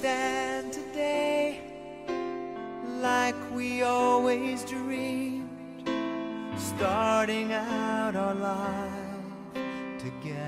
stand today like we always dreamed, starting out our life together.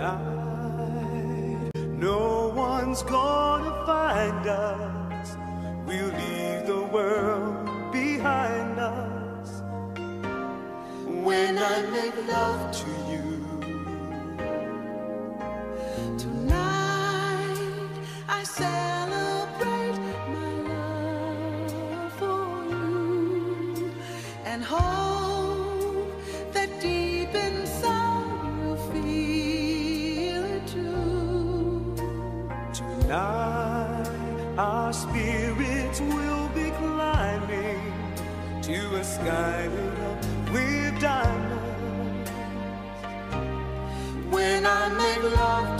Tonight, no one's gonna find us. We'll leave the world behind us. When I make love to you. Sky lit up with diamonds. When I make love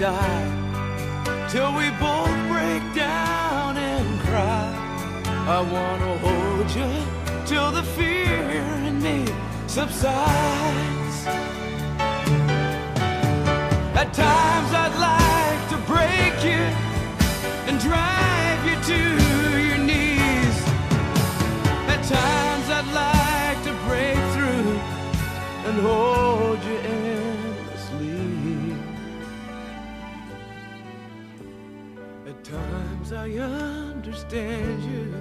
Die, till we both break down and cry. I wanna hold you till the fear in me subsides. At times I'd like to break you and drive you to your knees. At times I'd like to break through and hold I understand you,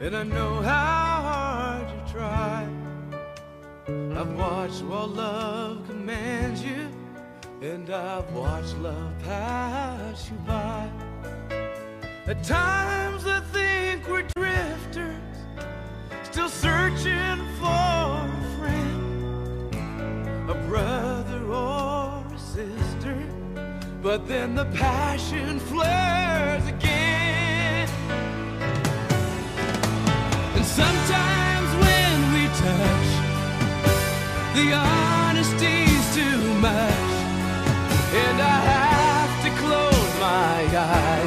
and I know how hard you try. I've watched while love commands you, and I've watched love pass you by. At times I think we're drifters, still searching for a friend, a brother. But then the passion flares again. And sometimes when we touch, the honesty's too much. And I have to close my eyes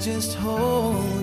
just hold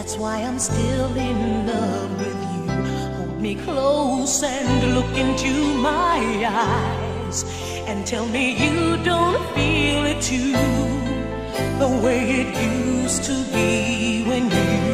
That's why I'm still in love with you. Hold me close and look into my eyes and tell me you don't feel it too the way it used to be when you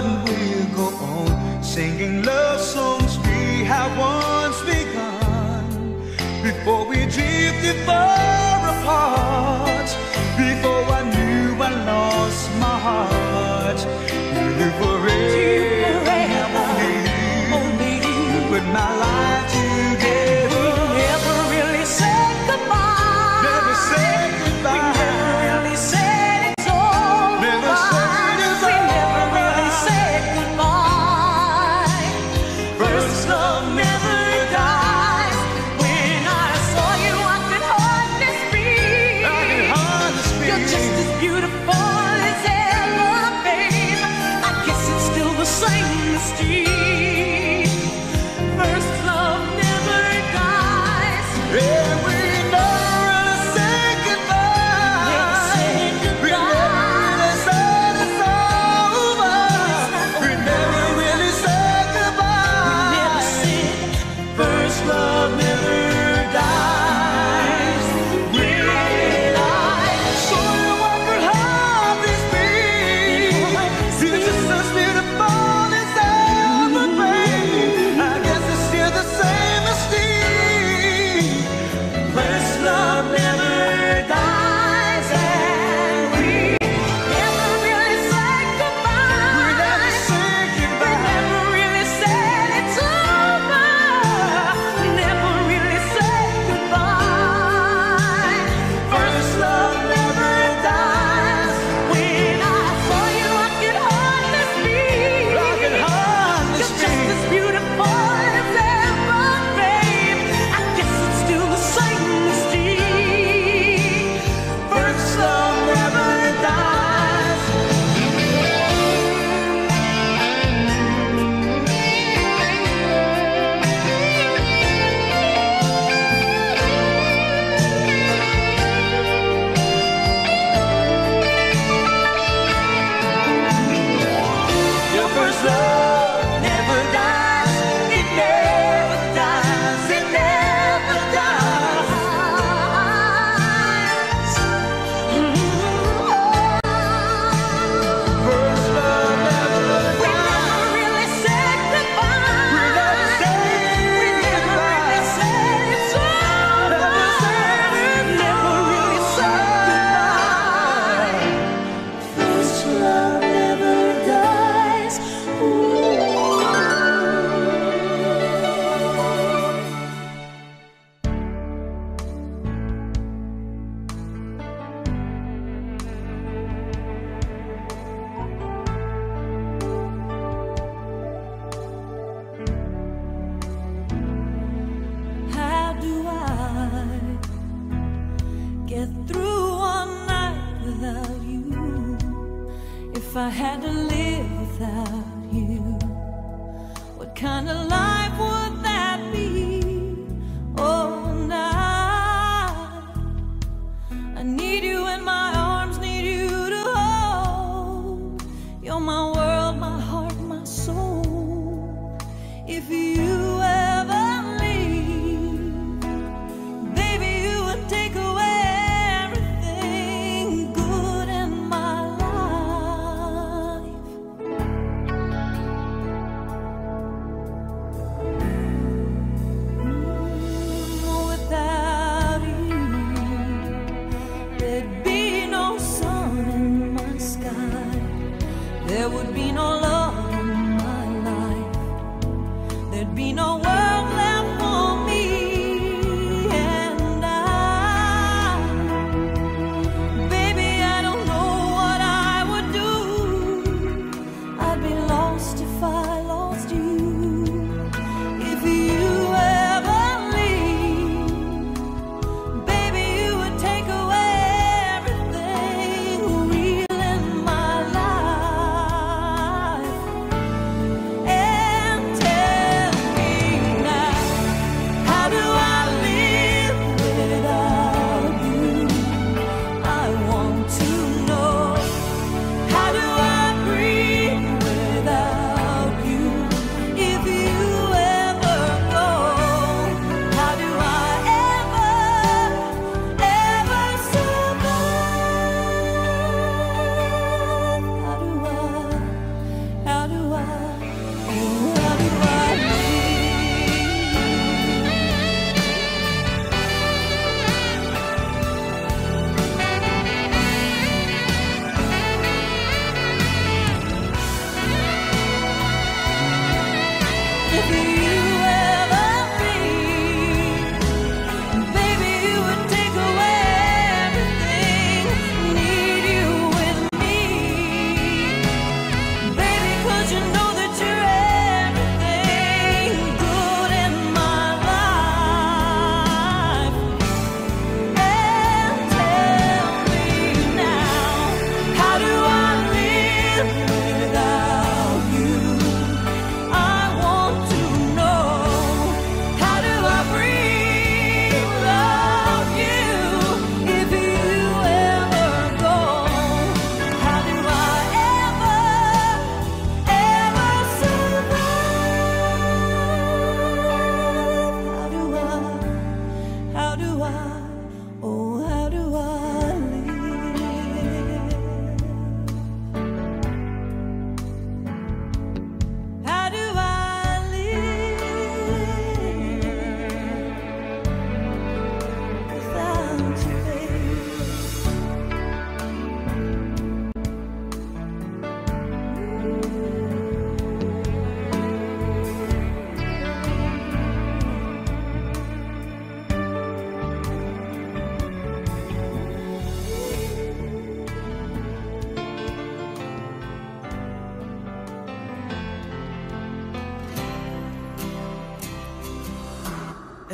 but we'll go on singing love songs we have once begun. Before we drifted far apart. Before I knew I lost my heart, you forever, only you, only you, but my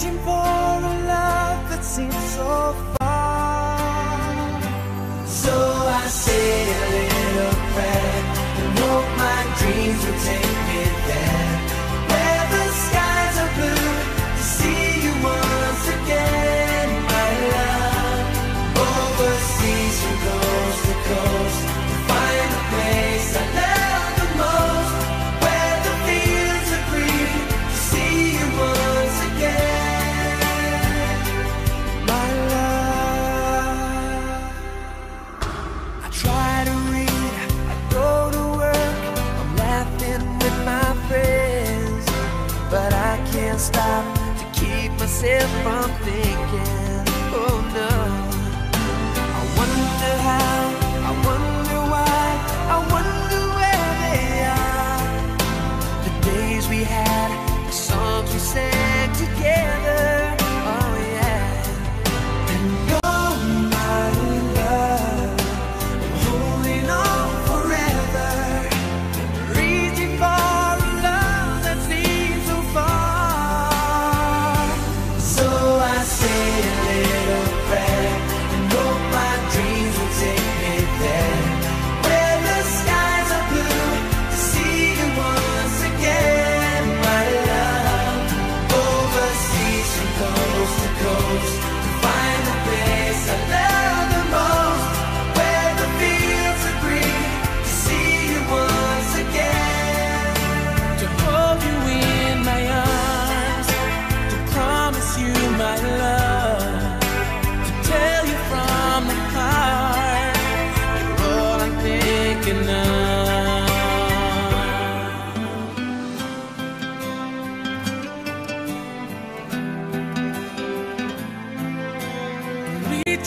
searching for a love that seems so far.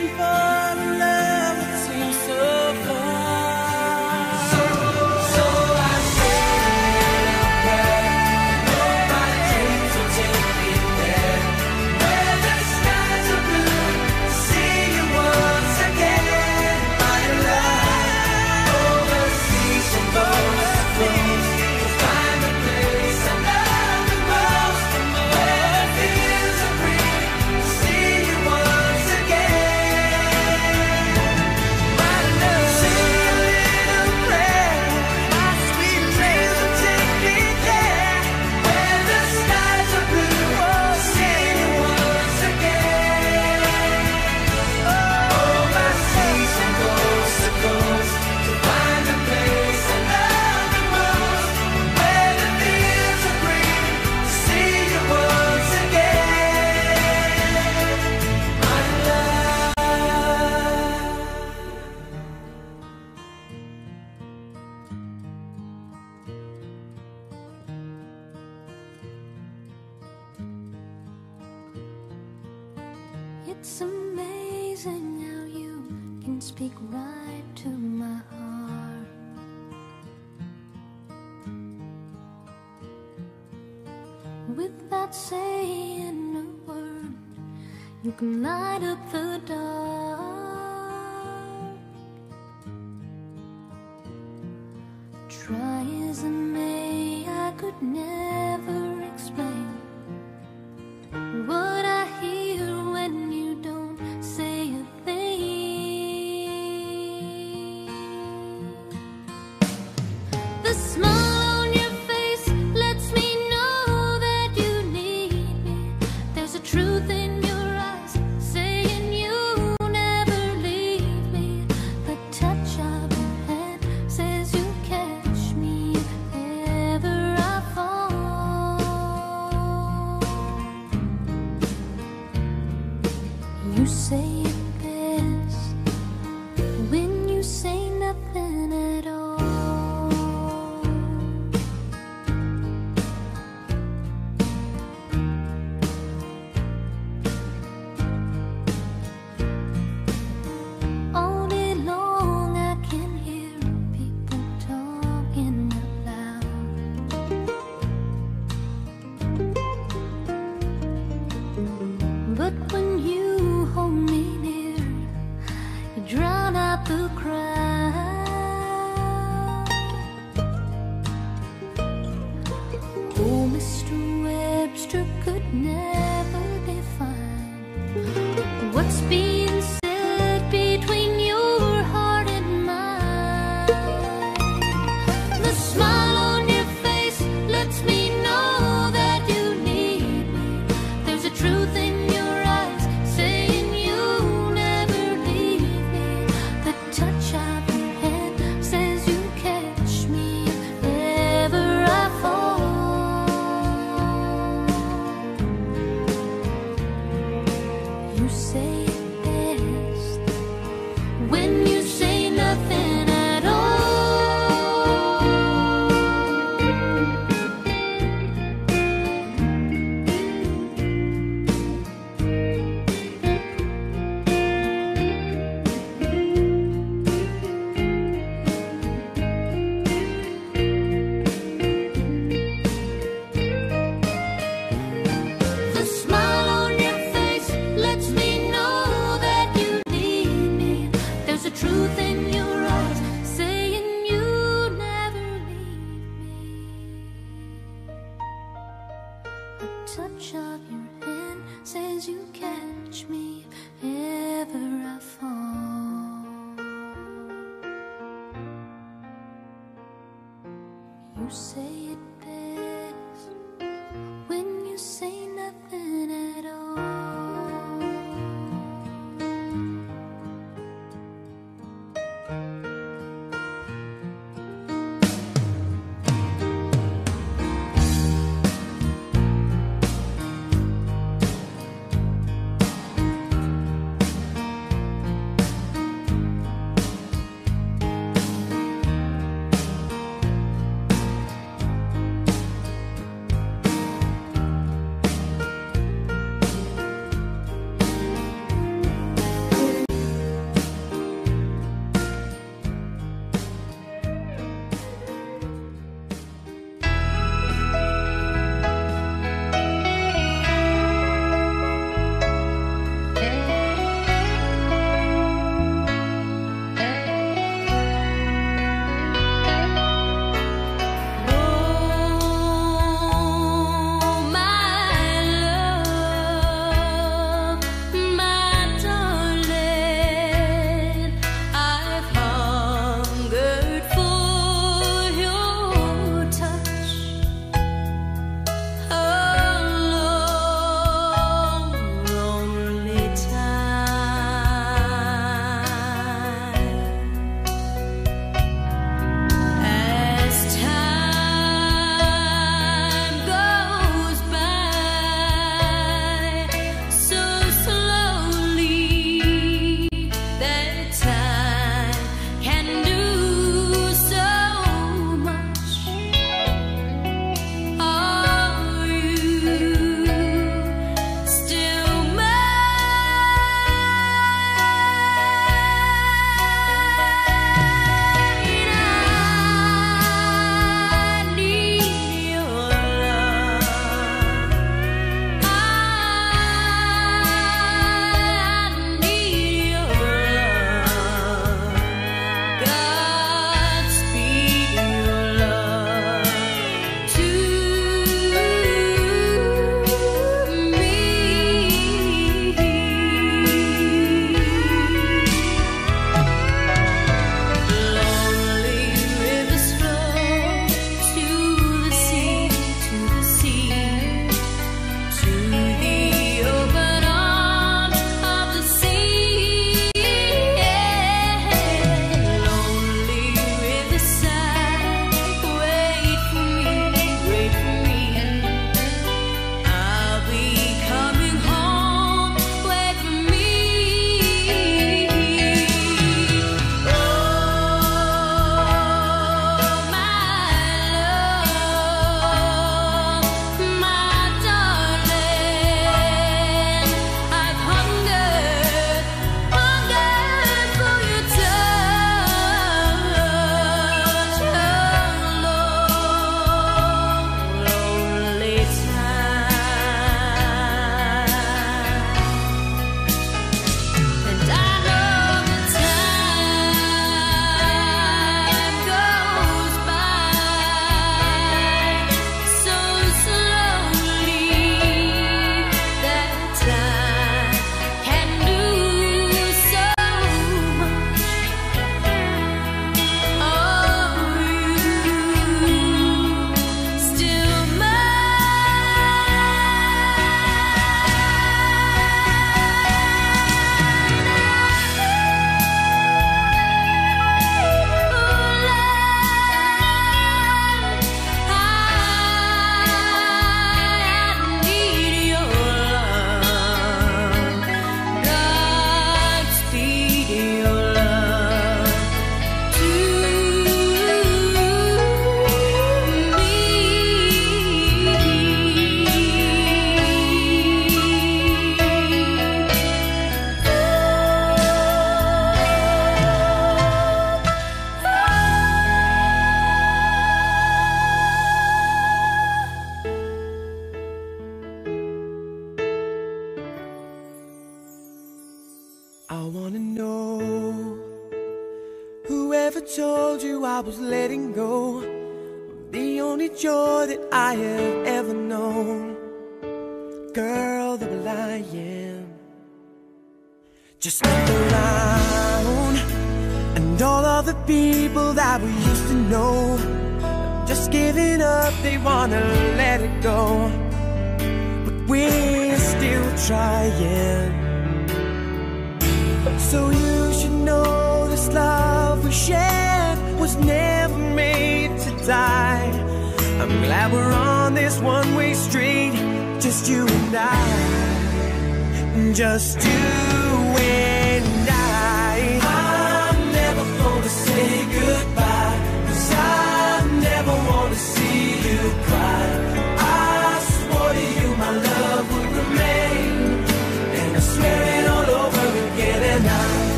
and fun.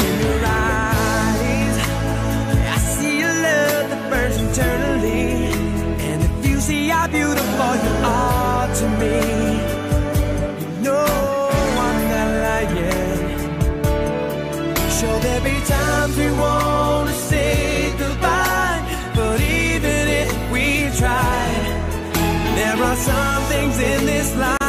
In your eyes, I see a love that burns. And if you see how beautiful you are to me, you know I'm not lying. Sure, there'll be times we wanna say goodbye, but even if we try, there are some things in this life.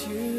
You?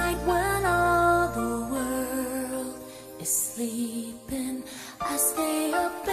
night when all the world is sleeping, I stay up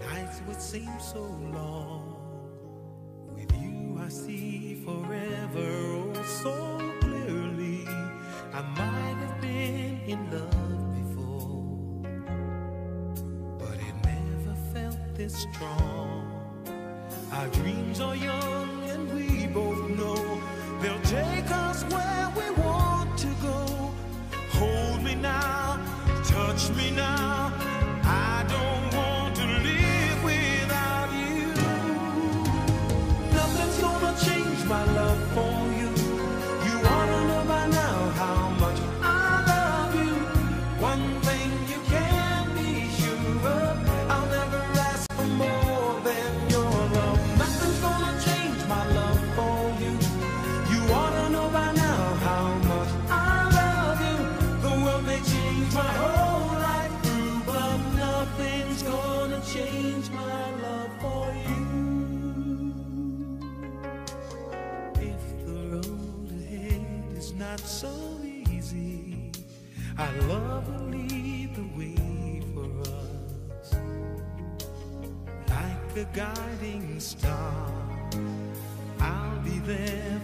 Nights would seem so long. With you, I see forever oh so clearly. I might have been in love before, but it never felt this strong. Our dreams are yours. love will lead the way for us like a guiding star. I'll be there.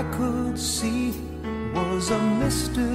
I could see was a mystery.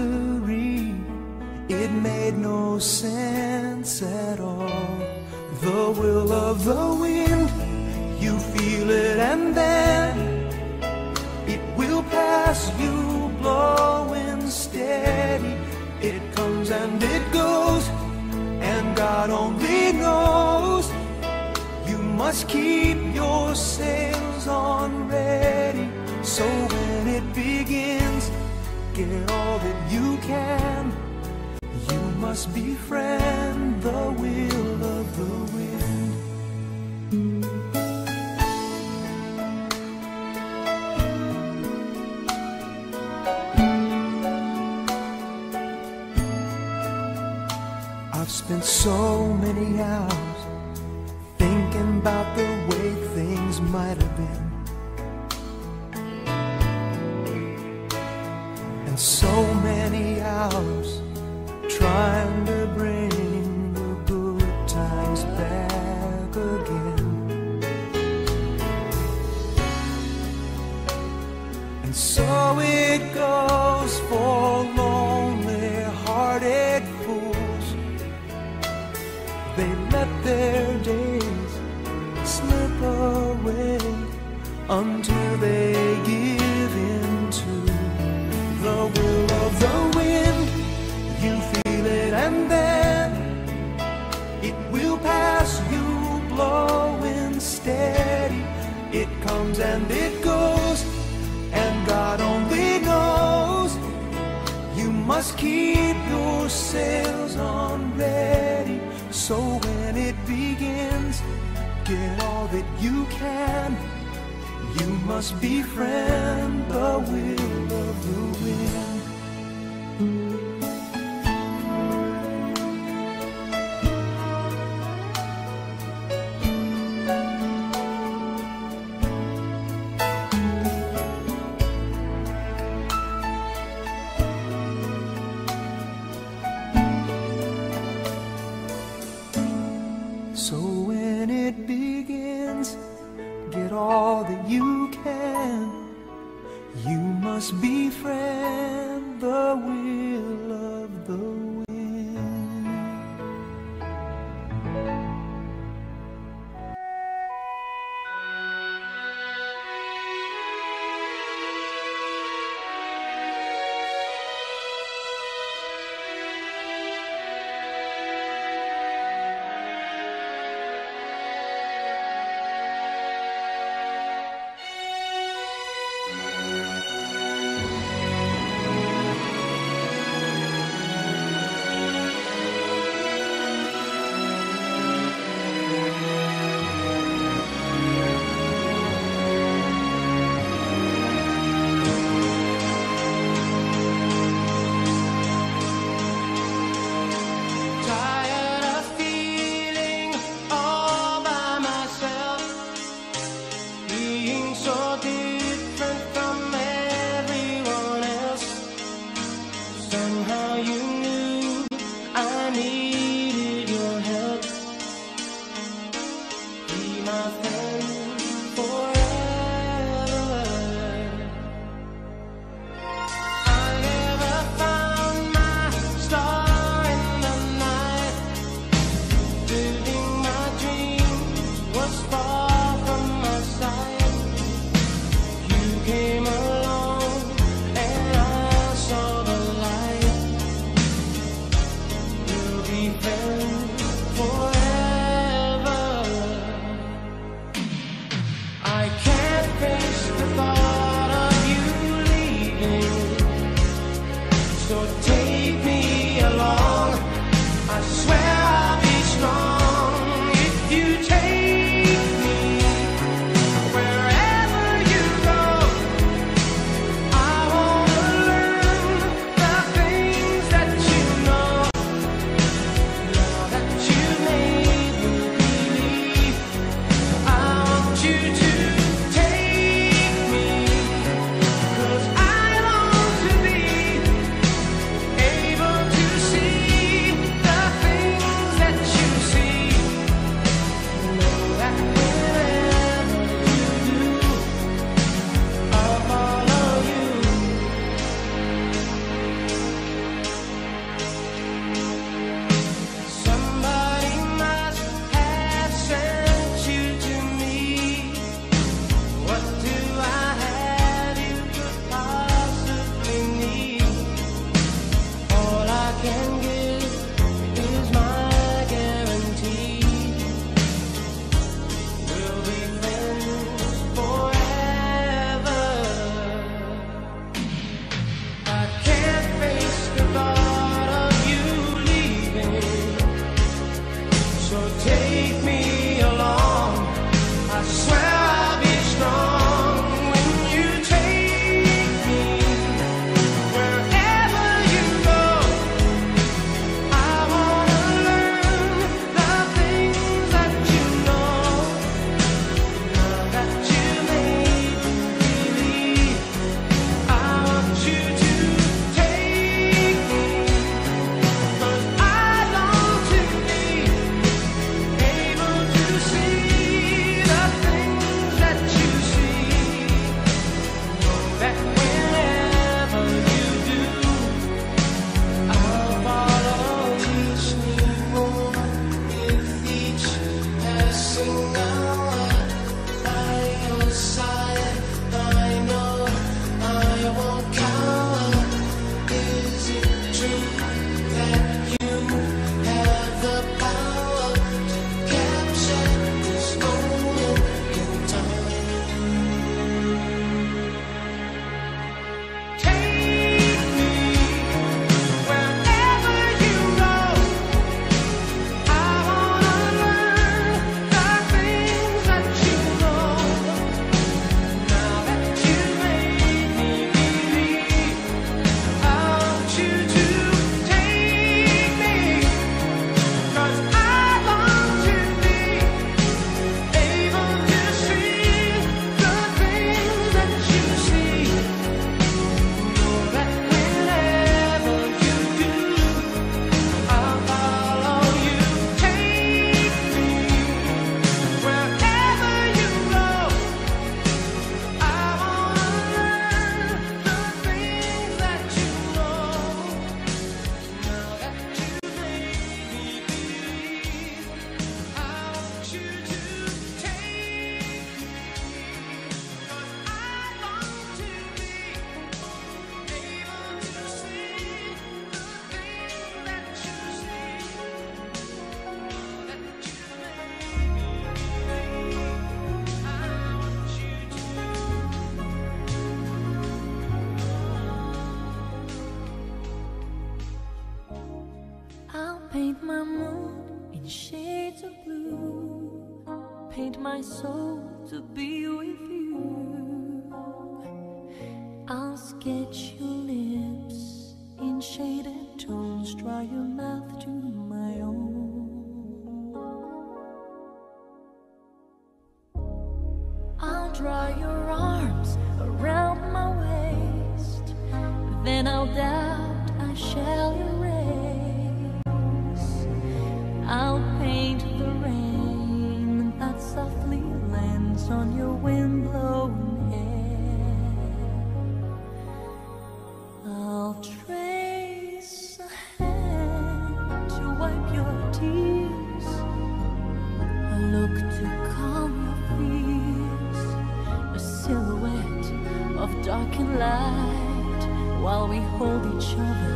dark and light, while we hold each other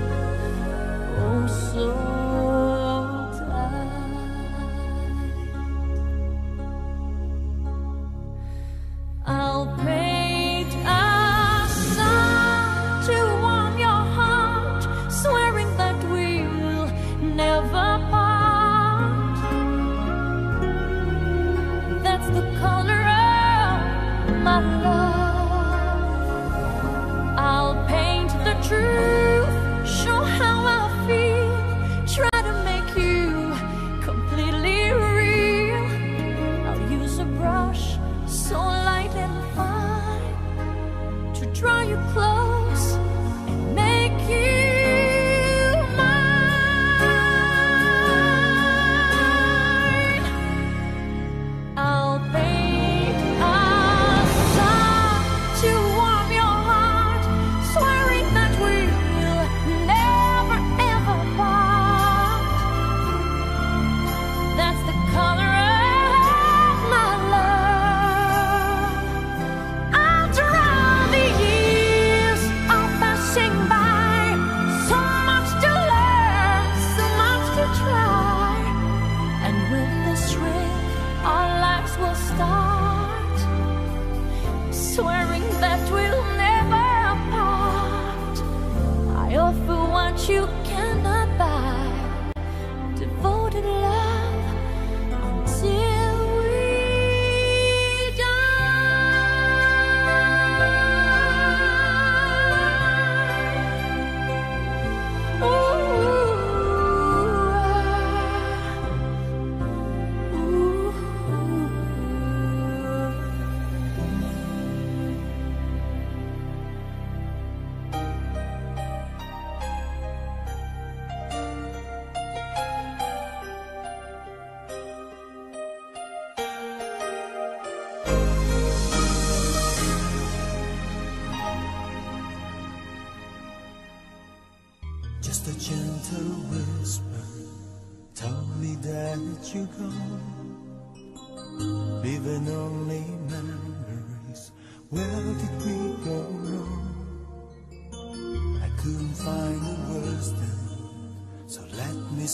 oh so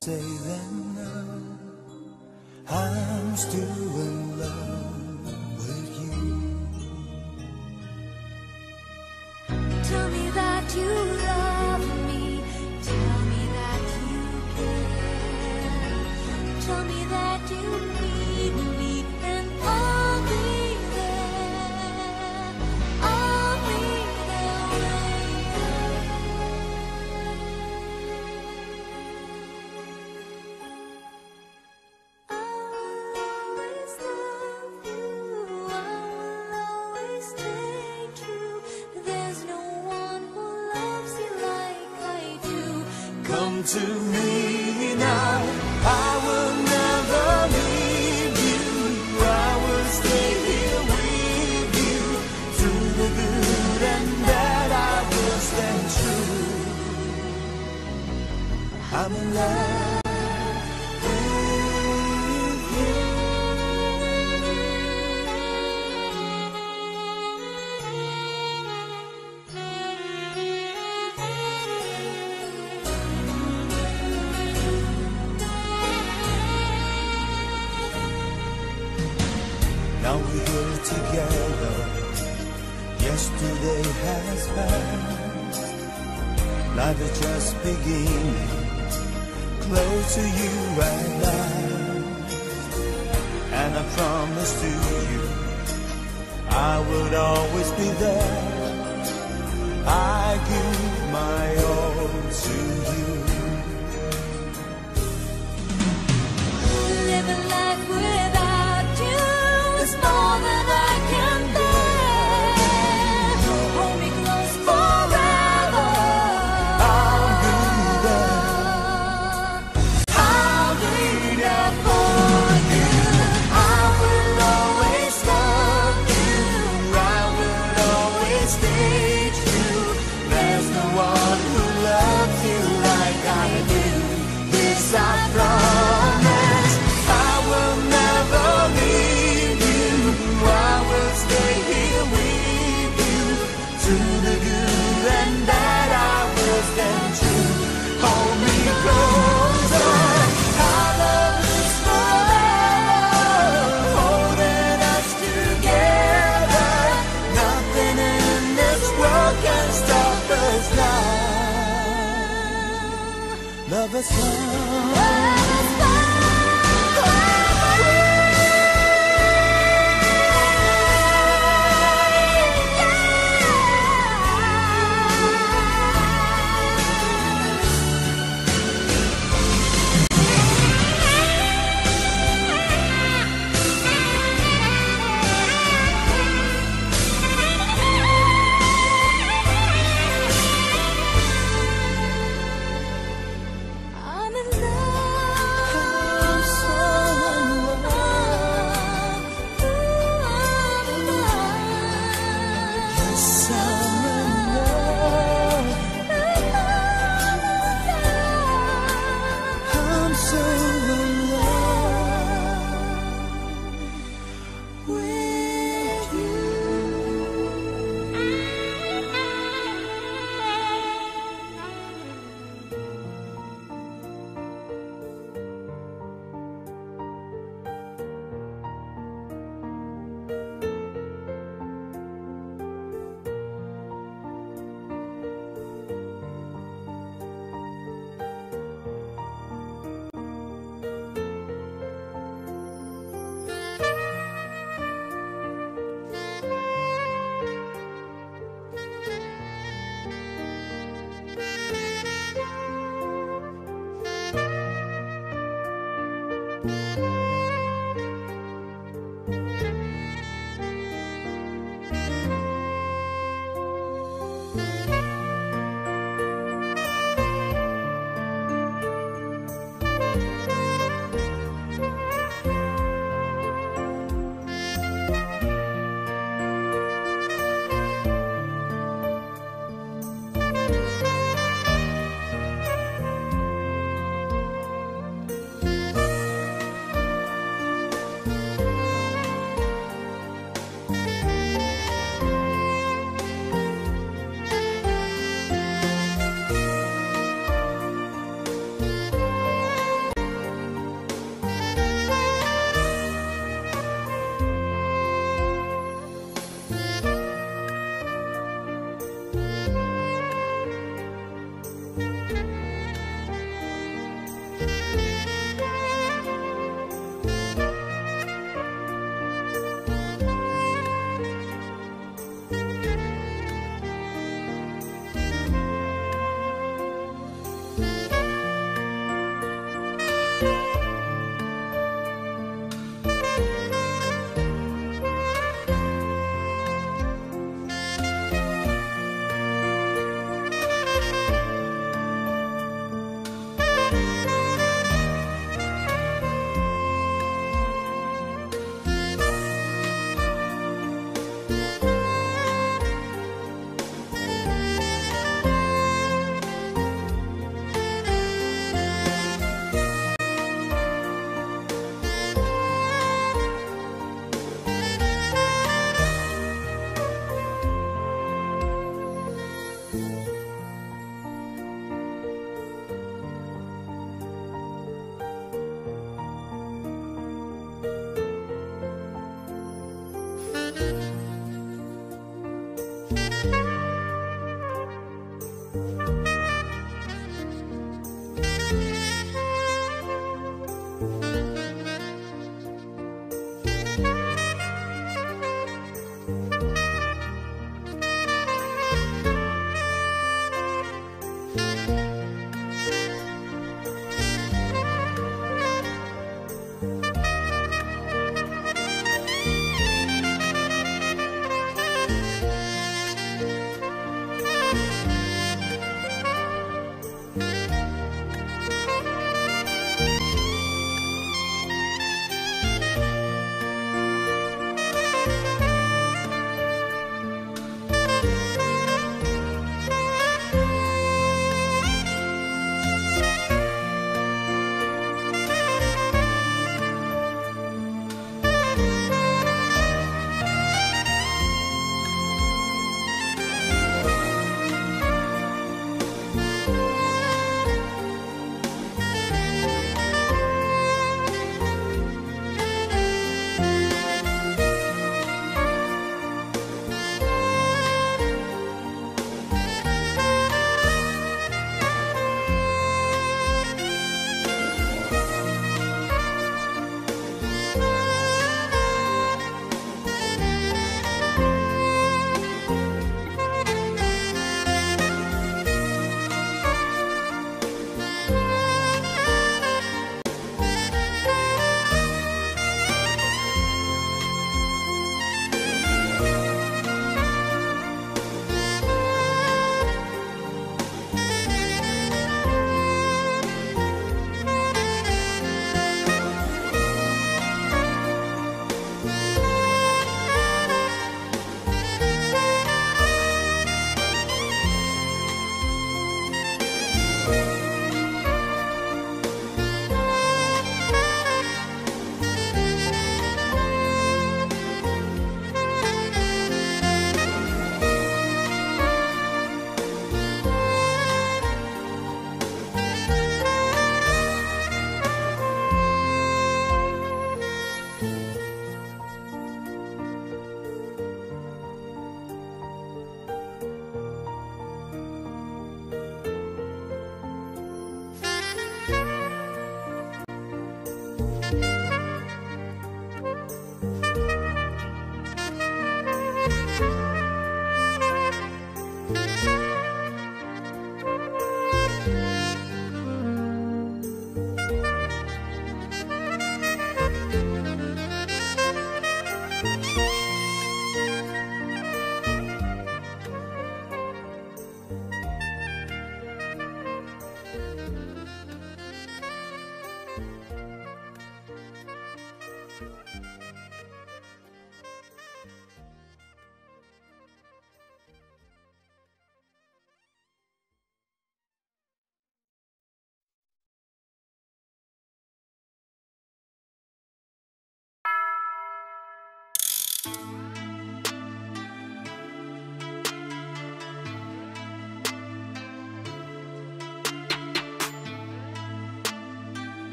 say that now I'm still in love. Love